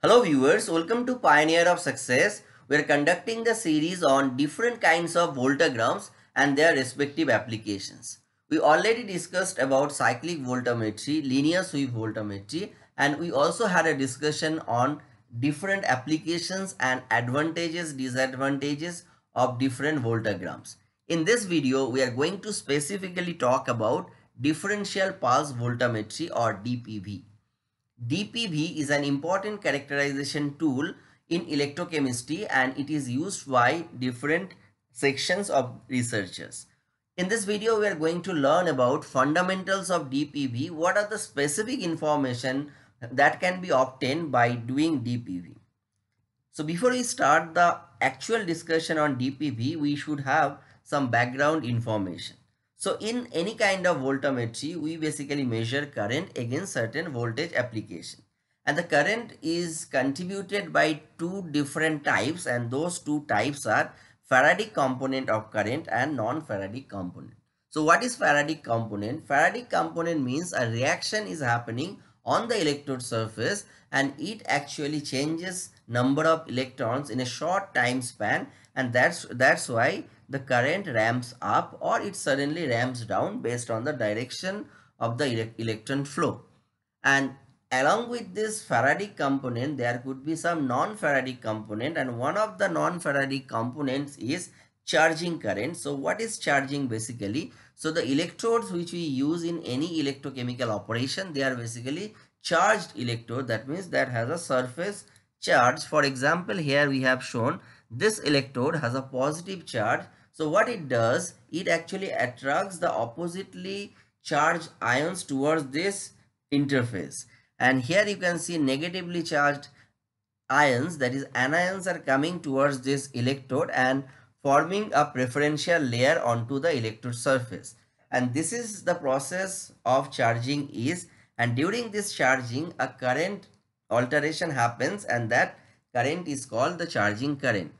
Hello viewers, welcome to Pioneer of Success. We are conducting the series on different kinds of voltagrams and their respective applications. We already discussed about cyclic voltammetry, linear sweep voltammetry and we also had a discussion on different applications and advantages, disadvantages of different voltagrams. In this video, we are going to specifically talk about differential pulse voltammetry or DPV. DPV is an important characterization tool in electrochemistry and it is used by different sections of researchers. In this video, we are going to learn about fundamentals of DPV. What are the specific information that can be obtained by doing DPV? So before we start the actual discussion on DPV, we should have some background information. So in any kind of voltammetry, we basically measure current against certain voltage application. And the current is contributed by two different types and those two types are Faradic component of current and non-Faradic component. So what is Faradic component? Faradic component means a reaction is happening on the electrode surface and it actually changes number of electrons in a short time span and that's that's why the current ramps up or it suddenly ramps down based on the direction of the electron flow. And along with this Faradic component, there could be some non-Faradic component and one of the non-Faradic components is charging current. So what is charging basically? So the electrodes which we use in any electrochemical operation, they are basically charged electrode. That means that has a surface charge. For example, here we have shown this electrode has a positive charge so what it does, it actually attracts the oppositely charged ions towards this interface. And here you can see negatively charged ions, that is anions are coming towards this electrode and forming a preferential layer onto the electrode surface. And this is the process of charging is and during this charging a current alteration happens and that current is called the charging current.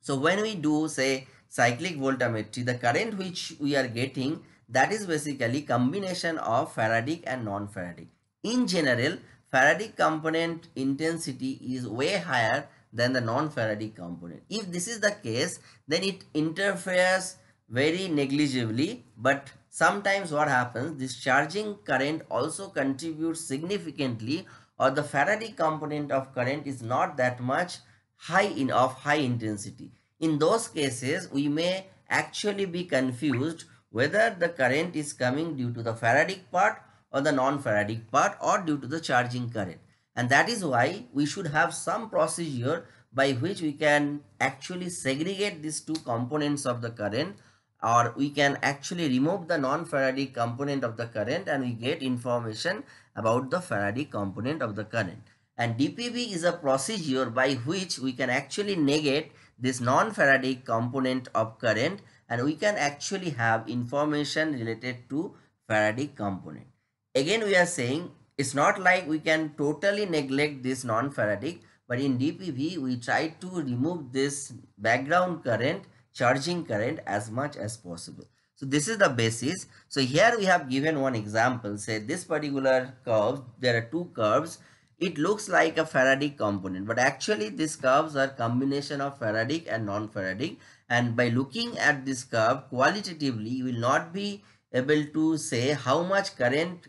So when we do say cyclic voltammetry, the current which we are getting that is basically combination of Faradic and non-Faradic. In general, Faradic component intensity is way higher than the non-Faradic component. If this is the case, then it interferes very negligibly, but sometimes what happens, this charging current also contributes significantly or the Faradic component of current is not that much high in of high intensity. In those cases, we may actually be confused whether the current is coming due to the Faradic part or the non-Faradic part or due to the charging current. And that is why we should have some procedure by which we can actually segregate these two components of the current or we can actually remove the non-Faradic component of the current and we get information about the Faradic component of the current. And DPV is a procedure by which we can actually negate this non-Faradic component of current and we can actually have information related to Faradic component. Again, we are saying it's not like we can totally neglect this non-Faradic, but in DPV, we try to remove this background current, charging current as much as possible. So this is the basis. So here we have given one example, say this particular curve, there are two curves it looks like a Faradic component but actually these curves are combination of Faradic and non-Faradic and by looking at this curve qualitatively you will not be able to say how much current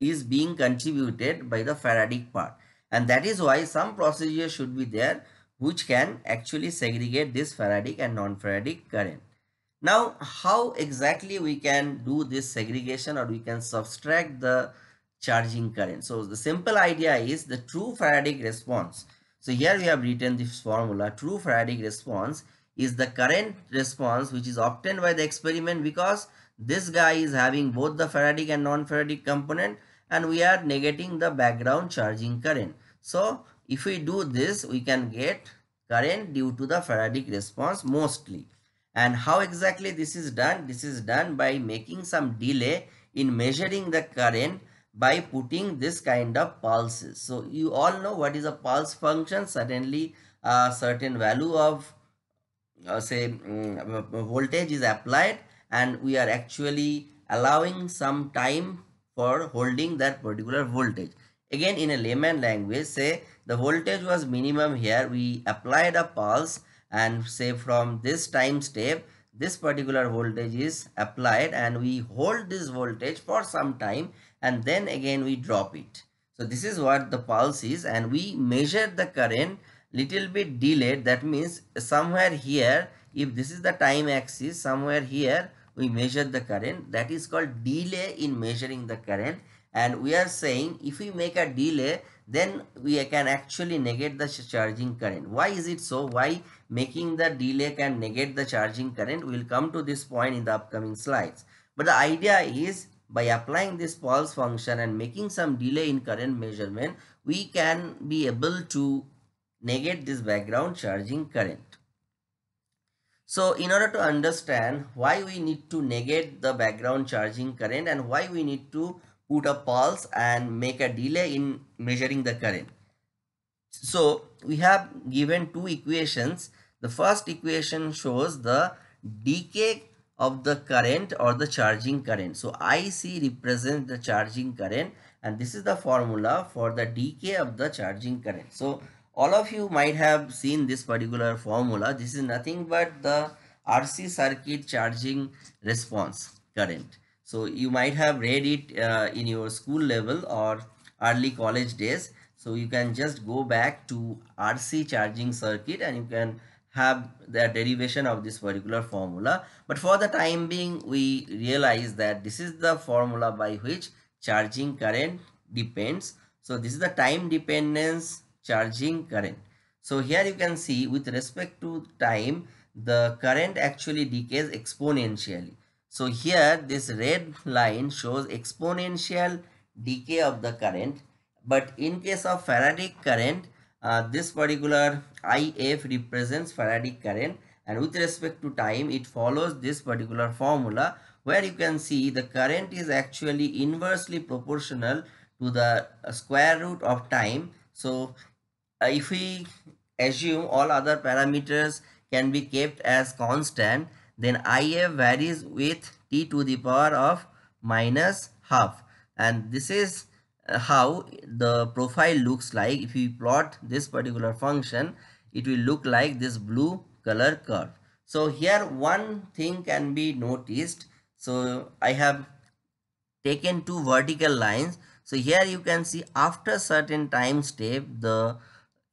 is being contributed by the Faradic part and that is why some procedure should be there which can actually segregate this Faradic and non-Faradic current. Now how exactly we can do this segregation or we can subtract the charging current. So the simple idea is the true Faradic response. So here we have written this formula. True Faradic response is the current response which is obtained by the experiment because this guy is having both the Faradic and non-Faradic component and we are negating the background charging current. So if we do this, we can get current due to the Faradic response mostly. And how exactly this is done? This is done by making some delay in measuring the current by putting this kind of pulses. So you all know what is a pulse function. Suddenly a certain value of uh, say um, voltage is applied and we are actually allowing some time for holding that particular voltage. Again in a layman language say the voltage was minimum here we applied a pulse and say from this time step this particular voltage is applied and we hold this voltage for some time and then again we drop it. So this is what the pulse is and we measure the current little bit delayed. That means somewhere here if this is the time axis somewhere here we measure the current. That is called delay in measuring the current. And we are saying if we make a delay then we can actually negate the charging current. Why is it so? Why making the delay can negate the charging current? We will come to this point in the upcoming slides. But the idea is by applying this pulse function and making some delay in current measurement we can be able to negate this background charging current so in order to understand why we need to negate the background charging current and why we need to put a pulse and make a delay in measuring the current. So we have given two equations. The first equation shows the decay of the current or the charging current. So IC represents the charging current and this is the formula for the decay of the charging current. So all of you might have seen this particular formula. This is nothing but the RC circuit charging response current. So you might have read it uh, in your school level or early college days. So you can just go back to RC charging circuit and you can have the derivation of this particular formula. But for the time being, we realize that this is the formula by which charging current depends. So this is the time dependence charging current. So here you can see with respect to time, the current actually decays exponentially. So here this red line shows exponential decay of the current. But in case of Faradic current, uh, this particular IF represents Faradic current and with respect to time it follows this particular formula where you can see the current is actually inversely proportional to the uh, square root of time. So uh, if we assume all other parameters can be kept as constant then if varies with t to the power of minus half and this is how the profile looks like. If we plot this particular function it will look like this blue color curve. So here one thing can be noticed. So i have taken two vertical lines. So here you can see after certain time step the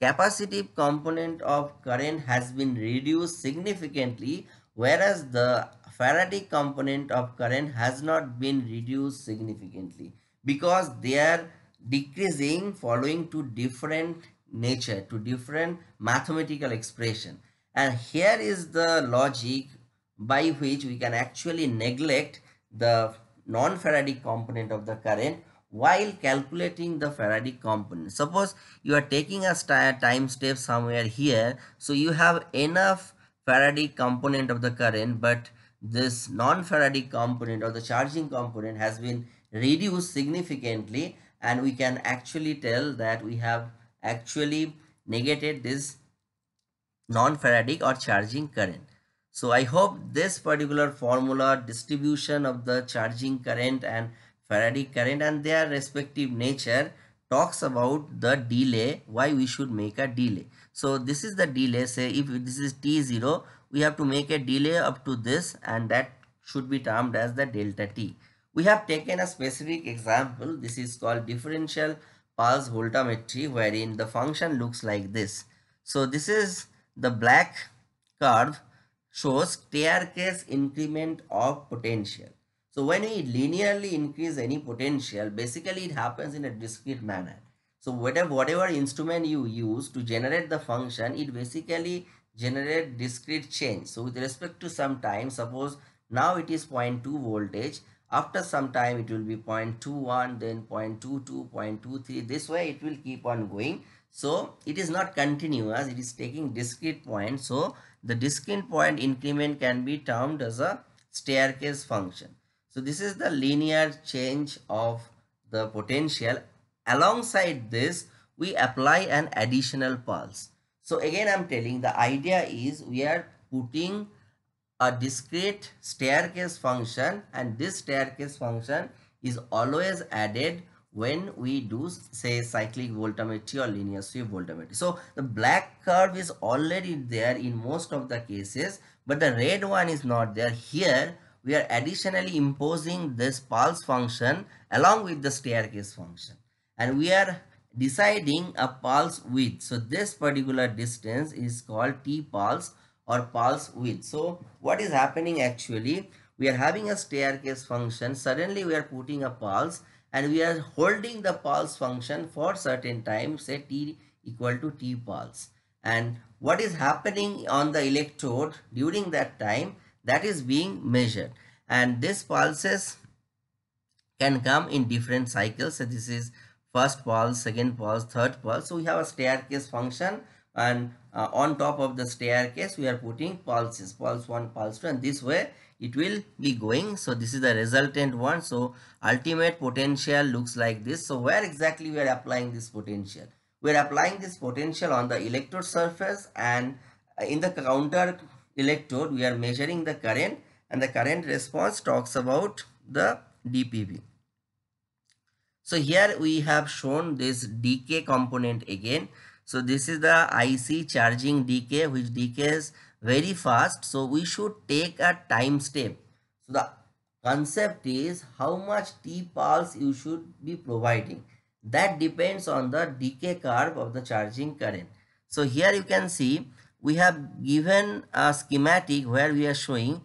capacitive component of current has been reduced significantly whereas the Faraday component of current has not been reduced significantly because they are decreasing following to different nature to different mathematical expression and here is the logic by which we can actually neglect the non-Faraday component of the current while calculating the Faraday component. Suppose you are taking a time step somewhere here, so you have enough Faraday component of the current but this non-Faraday component or the charging component has been reduced significantly and we can actually tell that we have actually negated this non-Faraday or charging current. So I hope this particular formula distribution of the charging current and Faraday current and their respective nature talks about the delay why we should make a delay. So this is the delay. Say if this is t0 we have to make a delay up to this and that should be termed as the delta t we have taken a specific example this is called differential pulse voltammetry wherein the function looks like this so this is the black curve shows staircase increment of potential so when we linearly increase any potential basically it happens in a discrete manner so whatever, whatever instrument you use to generate the function, it basically generate discrete change. So with respect to some time, suppose now it is 0.2 voltage. After some time, it will be 0.21, then 0.22, 0.23. This way, it will keep on going. So it is not continuous. It is taking discrete points. So the discrete point increment can be termed as a staircase function. So this is the linear change of the potential Alongside this, we apply an additional pulse. So again, I'm telling the idea is we are putting a discrete staircase function and this staircase function is always added when we do say cyclic voltammetry or linear sweep voltammetry. So the black curve is already there in most of the cases but the red one is not there. Here we are additionally imposing this pulse function along with the staircase function and we are deciding a pulse width. So this particular distance is called T pulse or pulse width. So what is happening actually? We are having a staircase function. Suddenly we are putting a pulse and we are holding the pulse function for certain time say t equal to t pulse. And what is happening on the electrode during that time? That is being measured. And this pulses can come in different cycles. So this is first pulse second pulse third pulse. So we have a staircase function and uh, on top of the staircase we are putting pulses pulse 1 pulse 2 and this way it will be going. So this is the resultant one. So ultimate potential looks like this. So where exactly we are applying this potential? We are applying this potential on the electrode surface and in the counter electrode we are measuring the current and the current response talks about the dpv so here we have shown this decay component again so this is the IC charging decay which decays very fast. So we should take a time step. So the concept is how much T pulse you should be providing. That depends on the decay curve of the charging current. So here you can see we have given a schematic where we are showing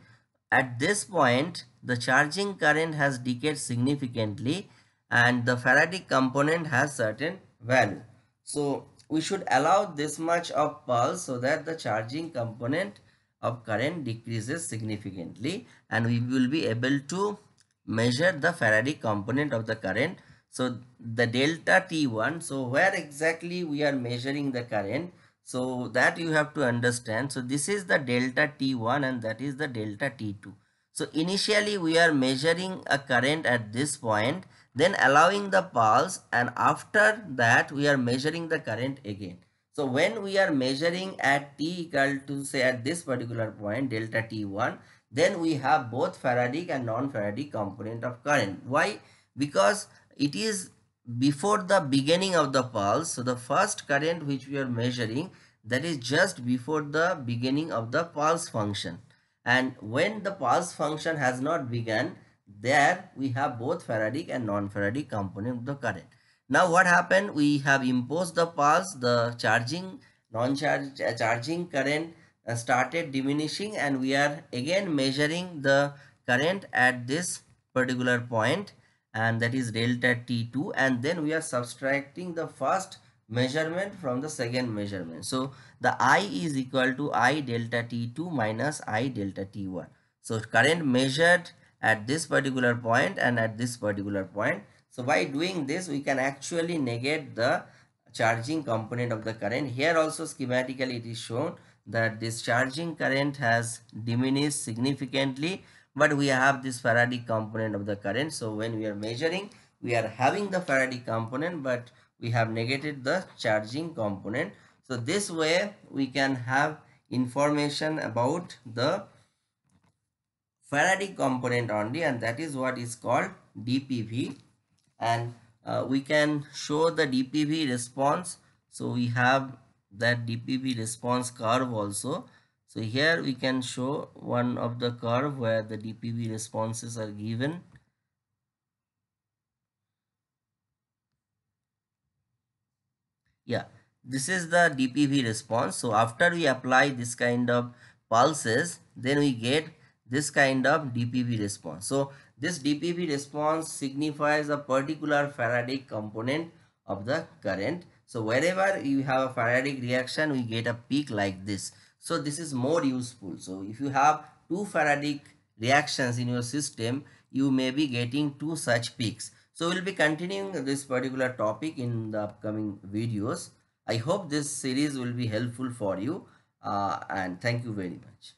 at this point the charging current has decayed significantly and the Faraday component has certain value. So we should allow this much of pulse so that the charging component of current decreases significantly and we will be able to measure the Faraday component of the current. So the delta T1, so where exactly we are measuring the current, so that you have to understand. So this is the delta T1 and that is the delta T2. So initially we are measuring a current at this point then allowing the pulse and after that we are measuring the current again. So when we are measuring at t equal to say at this particular point delta t1 then we have both Faradic and non-Faradic component of current. Why? Because it is before the beginning of the pulse. So the first current which we are measuring that is just before the beginning of the pulse function. And when the pulse function has not begun there we have both Faradic and non-Faradic component of the current. Now what happened? We have imposed the pulse, the charging, non-charge uh, charging current uh, started diminishing and we are again measuring the current at this particular point and that is delta T2 and then we are subtracting the first measurement from the second measurement. So the I is equal to I delta T2 minus I delta T1. So current measured at this particular point and at this particular point. So by doing this we can actually negate the charging component of the current. Here also schematically it is shown that this charging current has diminished significantly but we have this Faraday component of the current. So when we are measuring we are having the Faraday component but we have negated the charging component. So this way we can have information about the Faraday component only and that is what is called DPV and uh, we can show the DPV response. So we have that DPV response curve also. So here we can show one of the curve where the DPV responses are given. Yeah this is the DPV response. So after we apply this kind of pulses then we get this kind of DPV response. So this DPV response signifies a particular Faraday component of the current. So wherever you have a Faraday reaction, we get a peak like this. So this is more useful. So if you have two Faraday reactions in your system, you may be getting two such peaks. So we'll be continuing this particular topic in the upcoming videos. I hope this series will be helpful for you uh, and thank you very much.